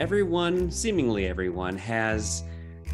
Everyone, seemingly everyone, has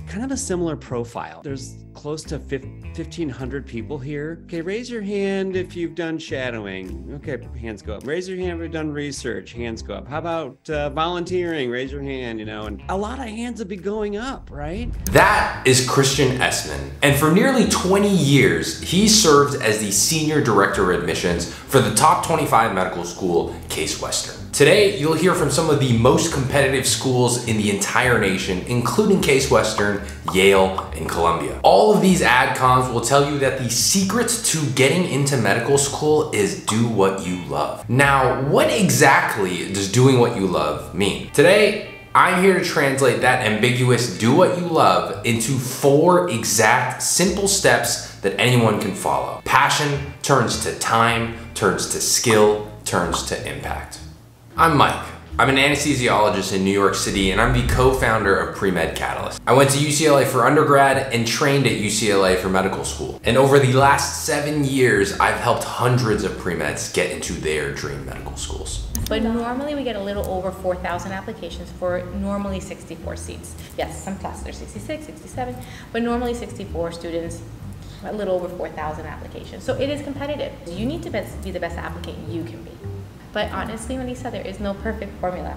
kind of a similar profile. There's close to 1,500 people here. Okay, raise your hand if you've done shadowing. Okay, hands go up. Raise your hand if you've done research. Hands go up. How about uh, volunteering? Raise your hand, you know, and a lot of hands will be going up, right? That is Christian Essman. And for nearly 20 years, he served as the Senior Director of Admissions for the top 25 medical school, Case Western. Today, you'll hear from some of the most competitive schools in the entire nation, including Case Western, Yale, and Columbia. All of these ad adcoms will tell you that the secret to getting into medical school is do what you love. Now, what exactly does doing what you love mean? Today, I'm here to translate that ambiguous do what you love into four exact simple steps that anyone can follow. Passion turns to time, turns to skill, turns to impact. I'm Mike. I'm an anesthesiologist in New York City and I'm the co-founder of Pre-Med Catalyst. I went to UCLA for undergrad and trained at UCLA for medical school. And over the last seven years, I've helped hundreds of pre-meds get into their dream medical schools. But normally we get a little over 4,000 applications for normally 64 seats. Yes, some classes are 66, 67, but normally 64 students, a little over 4,000 applications. So it is competitive. You need to be the best applicant you can be. But honestly, Melissa, there is no perfect formula.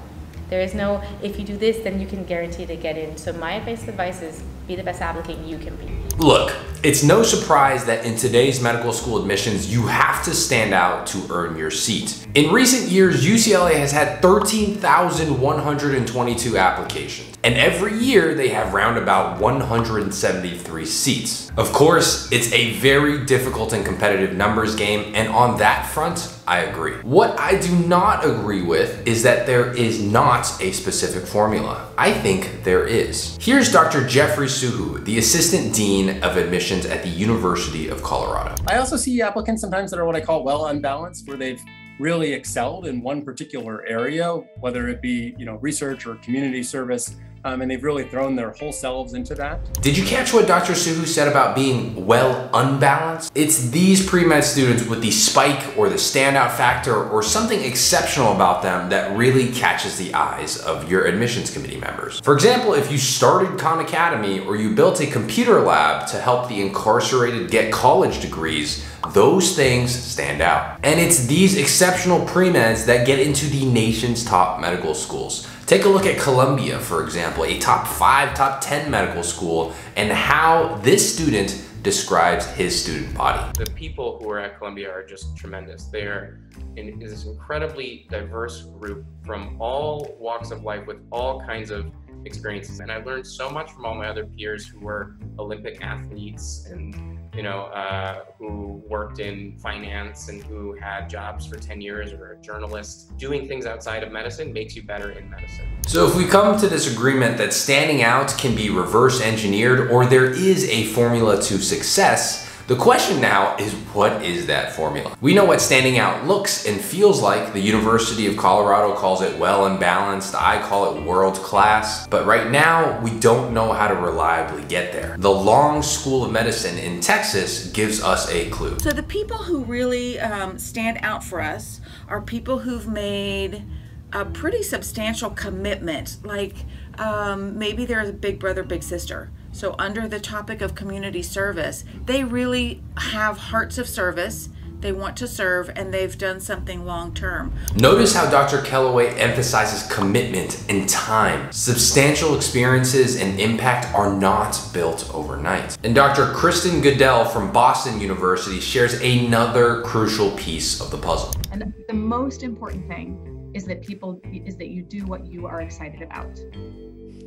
There is no, if you do this, then you can guarantee to get in. So my advice, advice is be the best applicant you can be. Look, it's no surprise that in today's medical school admissions, you have to stand out to earn your seat. In recent years, UCLA has had 13,122 applications. And every year they have round about 173 seats. Of course, it's a very difficult and competitive numbers game, and on that front, I agree. What I do not agree with is that there is not a specific formula. I think there is. Here's Dr. Jeffrey SooHoo, the Assistant Dean of Admissions at the University of Colorado. I also see applicants sometimes that are what I call well unbalanced, where they've really excelled in one particular area, whether it be you know research or community service, um, and they've really thrown their whole selves into that. Did you catch what Dr. SooHoo said about being well unbalanced? It's these pre-med students with the spike or the standout factor or something exceptional about them that really catches the eyes of your admissions committee members. For example, if you started Khan Academy or you built a computer lab to help the incarcerated get college degrees, those things stand out. And it's these exceptional pre-meds that get into the nation's top medical schools. Take a look at Columbia, for example, a top five, top 10 medical school, and how this student describes his student body. The people who are at Columbia are just tremendous. They're in this incredibly diverse group from all walks of life with all kinds of experiences. And I learned so much from all my other peers who were Olympic athletes and you know, uh, who worked in finance and who had jobs for 10 years or a journalist. Doing things outside of medicine makes you better in medicine. So if we come to this agreement that standing out can be reverse engineered or there is a formula to success, the question now is what is that formula? We know what standing out looks and feels like. The University of Colorado calls it well and balanced. I call it world class. But right now, we don't know how to reliably get there. The Long School of Medicine in Texas gives us a clue. So the people who really um, stand out for us are people who've made a pretty substantial commitment. Like um, maybe they're a big brother, big sister so, under the topic of community service, they really have hearts of service. They want to serve and they've done something long term. Notice how Dr. Kellaway emphasizes commitment and time. Substantial experiences and impact are not built overnight. And Dr. Kristen Goodell from Boston University shares another crucial piece of the puzzle. And the most important thing is that people is that you do what you are excited about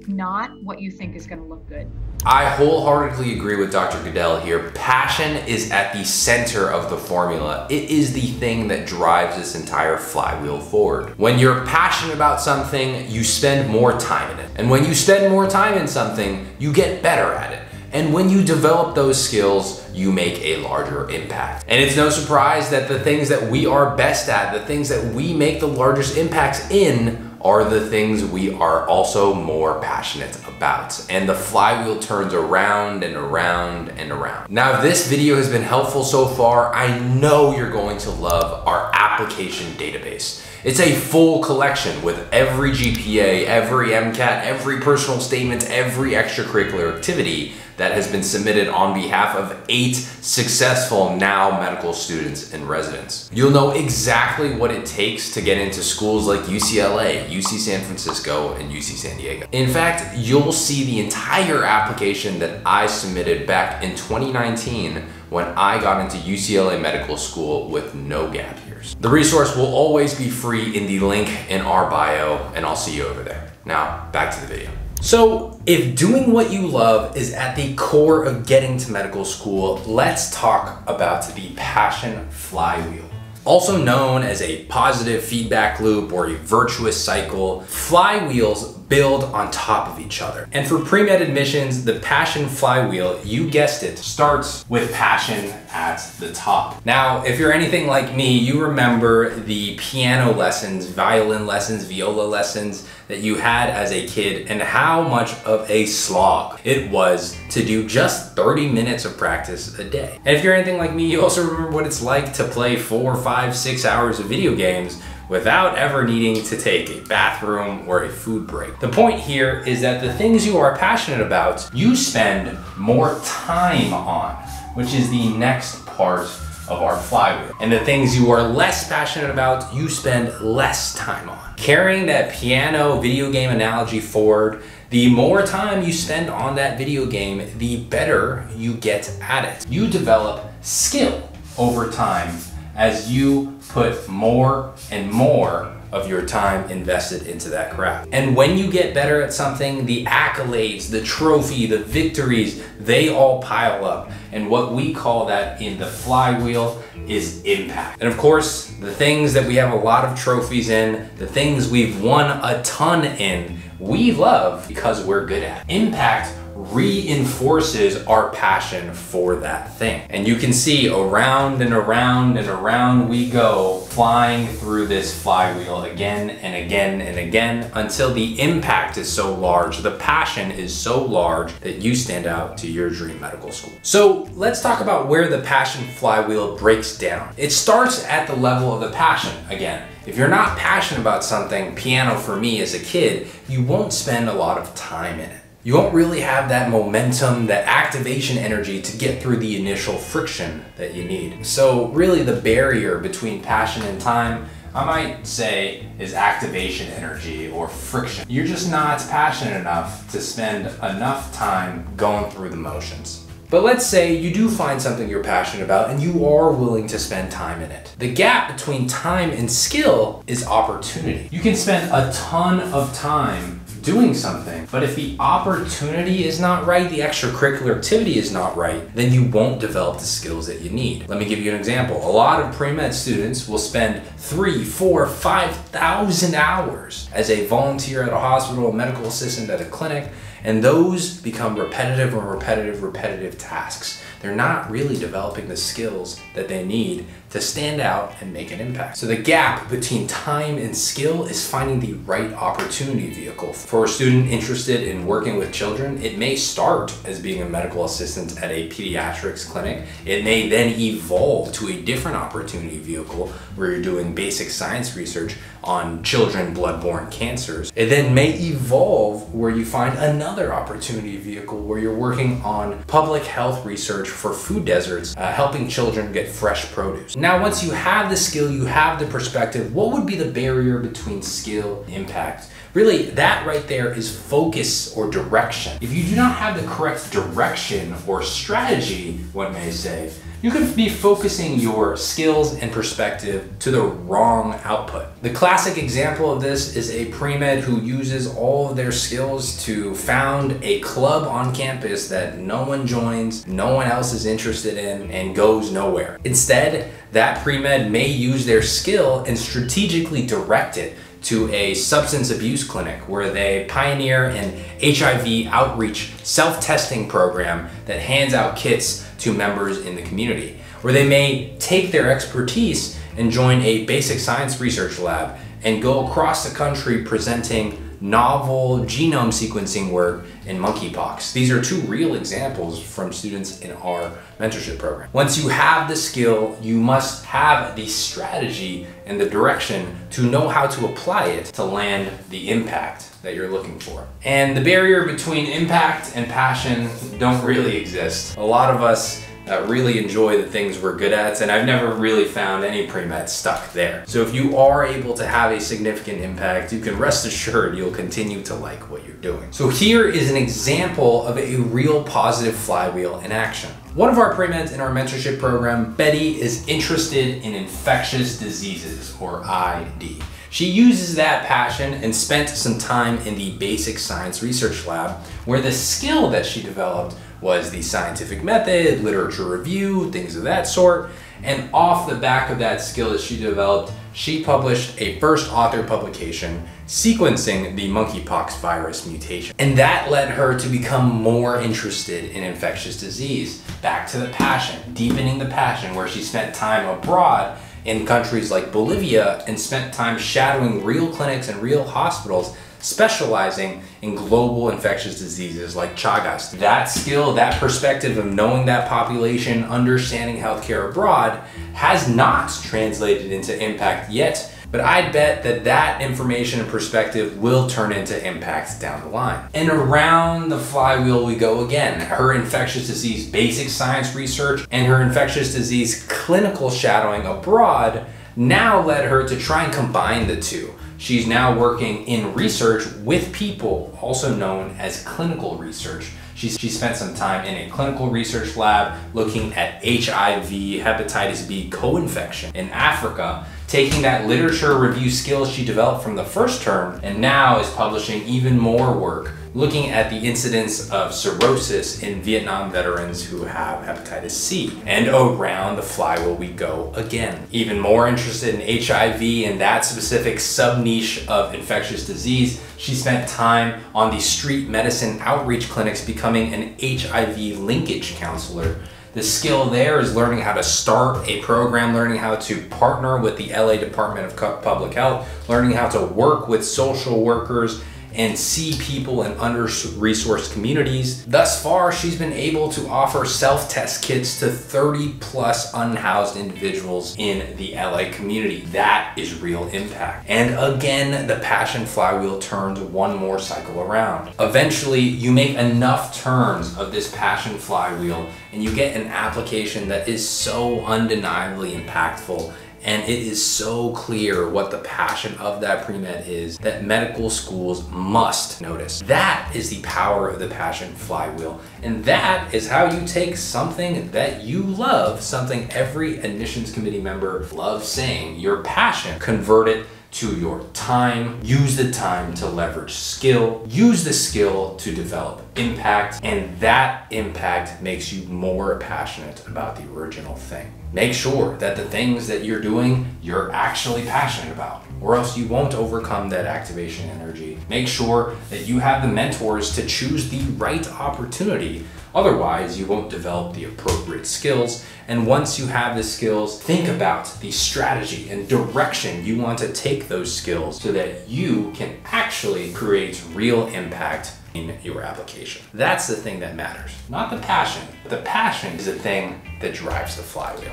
not what you think is going to look good. I wholeheartedly agree with Dr. Goodell here. Passion is at the center of the formula. It is the thing that drives this entire flywheel forward. When you're passionate about something, you spend more time in it. And when you spend more time in something, you get better at it. And when you develop those skills, you make a larger impact. And it's no surprise that the things that we are best at, the things that we make the largest impacts in, are the things we are also more passionate about. And the flywheel turns around and around and around. Now, if this video has been helpful so far, I know you're going to love our application database. It's a full collection with every GPA, every MCAT, every personal statement, every extracurricular activity that has been submitted on behalf of eight successful now medical students and residents. You'll know exactly what it takes to get into schools like UCLA, UC San Francisco, and UC San Diego. In fact, you'll see the entire application that I submitted back in 2019 when I got into UCLA Medical School with no gap The resource will always be free in the link in our bio, and I'll see you over there. Now, back to the video. So, if doing what you love is at the core of getting to medical school, let's talk about the passion flywheel. Also known as a positive feedback loop or a virtuous cycle, flywheels build on top of each other. And for pre-med admissions, the passion flywheel, you guessed it, starts with passion at the top. Now, if you're anything like me, you remember the piano lessons, violin lessons, viola lessons that you had as a kid and how much of a slog it was to do just 30 minutes of practice a day. And if you're anything like me, you also remember what it's like to play four, five, six hours of video games without ever needing to take a bathroom or a food break. The point here is that the things you are passionate about, you spend more time on, which is the next part of our flywheel. And the things you are less passionate about, you spend less time on. Carrying that piano video game analogy forward, the more time you spend on that video game, the better you get at it. You develop skill over time as you put more and more of your time invested into that craft. And when you get better at something, the accolades, the trophy, the victories, they all pile up. And what we call that in the flywheel is impact. And of course, the things that we have a lot of trophies in, the things we've won a ton in, we love because we're good at. Impact reinforces our passion for that thing. And you can see around and around and around we go, flying through this flywheel again and again and again until the impact is so large, the passion is so large that you stand out to your dream medical school. So let's talk about where the passion flywheel breaks down. It starts at the level of the passion again. If you're not passionate about something, piano for me as a kid, you won't spend a lot of time in it you won't really have that momentum, that activation energy to get through the initial friction that you need. So really the barrier between passion and time I might say is activation energy or friction. You're just not passionate enough to spend enough time going through the motions. But let's say you do find something you're passionate about and you are willing to spend time in it. The gap between time and skill is opportunity. You can spend a ton of time doing something. But if the opportunity is not right, the extracurricular activity is not right, then you won't develop the skills that you need. Let me give you an example. A lot of pre-med students will spend three, four, five thousand hours as a volunteer at a hospital, a medical assistant at a clinic, and those become repetitive or repetitive, repetitive tasks. They're not really developing the skills that they need to stand out and make an impact. So the gap between time and skill is finding the right opportunity vehicle. For a student interested in working with children, it may start as being a medical assistant at a pediatrics clinic. It may then evolve to a different opportunity vehicle where you're doing basic science research on children bloodborne cancers. It then may evolve where you find another opportunity vehicle where you're working on public health research for food deserts, uh, helping children get fresh produce. Now, once you have the skill, you have the perspective, what would be the barrier between skill and impact? Really, that right there is focus or direction. If you do not have the correct direction or strategy, one may say, you could be focusing your skills and perspective to the wrong output. The classic example of this is a pre-med who uses all of their skills to found a club on campus that no one joins, no one else is interested in, and goes nowhere. Instead, that pre-med may use their skill and strategically direct it to a substance abuse clinic where they pioneer an HIV outreach self-testing program that hands out kits to members in the community. Where they may take their expertise and join a basic science research lab and go across the country presenting novel genome sequencing work in monkeypox. These are two real examples from students in our mentorship program. Once you have the skill, you must have the strategy and the direction to know how to apply it to land the impact that you're looking for. And the barrier between impact and passion don't really exist. A lot of us uh, really enjoy the things we're good at, and I've never really found any pre-med stuck there. So if you are able to have a significant impact, you can rest assured you'll continue to like what you're doing. So here is an example of a real positive flywheel in action. One of our pre-meds in our mentorship program, Betty, is interested in infectious diseases, or ID. She uses that passion and spent some time in the basic science research lab where the skill that she developed was the scientific method, literature review, things of that sort. And off the back of that skill that she developed, she published a first author publication sequencing the monkeypox virus mutation. And that led her to become more interested in infectious disease. Back to the passion, deepening the passion, where she spent time abroad in countries like Bolivia and spent time shadowing real clinics and real hospitals specializing in global infectious diseases like Chagas. That skill, that perspective of knowing that population, understanding healthcare abroad has not translated into impact yet, but I'd bet that that information and perspective will turn into impact down the line. And around the flywheel we go again. Her infectious disease basic science research and her infectious disease clinical shadowing abroad now led her to try and combine the two. She's now working in research with people, also known as clinical research. She's, she spent some time in a clinical research lab looking at HIV, hepatitis B co-infection in Africa, taking that literature review skill she developed from the first term, and now is publishing even more work looking at the incidence of cirrhosis in Vietnam veterans who have hepatitis C. And around the flywheel we go again. Even more interested in HIV and that specific sub-niche of infectious disease, she spent time on the street medicine outreach clinics becoming an HIV linkage counselor the skill there is learning how to start a program, learning how to partner with the LA Department of Public Health, learning how to work with social workers and see people in under-resourced communities. Thus far, she's been able to offer self-test kits to 30 plus unhoused individuals in the LA community. That is real impact. And again, the passion flywheel turns one more cycle around. Eventually, you make enough turns of this passion flywheel and you get an application that is so undeniably impactful and it is so clear what the passion of that pre-med is that medical schools must notice. That is the power of the passion flywheel. And that is how you take something that you love, something every admissions committee member loves saying, your passion, convert it to your time. Use the time to leverage skill. Use the skill to develop impact. And that impact makes you more passionate about the original thing. Make sure that the things that you're doing, you're actually passionate about, or else you won't overcome that activation energy. Make sure that you have the mentors to choose the right opportunity. Otherwise, you won't develop the appropriate skills. And once you have the skills, think about the strategy and direction you want to take those skills so that you can actually create real impact in your application. That's the thing that matters, not the passion. The passion is the thing that drives the flywheel.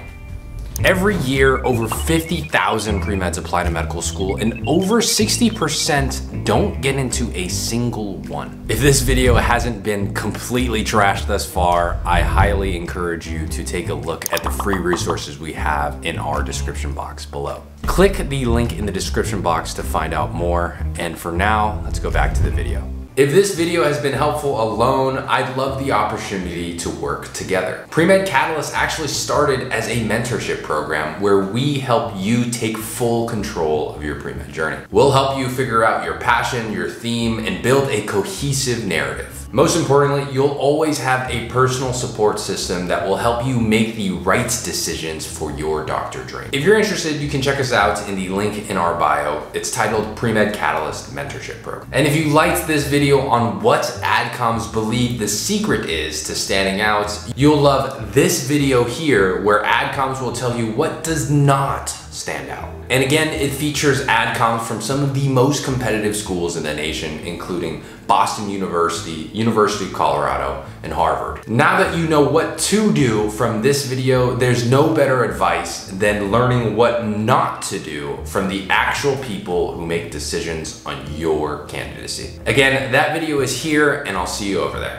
Every year, over 50,000 pre-meds apply to medical school and over 60% don't get into a single one. If this video hasn't been completely trashed thus far, I highly encourage you to take a look at the free resources we have in our description box below. Click the link in the description box to find out more. And for now, let's go back to the video. If this video has been helpful alone, I'd love the opportunity to work together. Pre-Med Catalyst actually started as a mentorship program where we help you take full control of your pre-med journey. We'll help you figure out your passion, your theme, and build a cohesive narrative. Most importantly, you'll always have a personal support system that will help you make the right decisions for your doctor dream. If you're interested, you can check us out in the link in our bio. It's titled Pre-Med Catalyst Mentorship Program. And if you liked this video on what AdComs believe the secret is to standing out, you'll love this video here where AdComs will tell you what does not stand out. And again, it features AdComs from some of the most competitive schools in the nation, including Boston University, University of Colorado, and Harvard. Now that you know what to do from this video, there's no better advice than learning what not to do from the actual people who make decisions on your candidacy. Again, that video is here and I'll see you over there.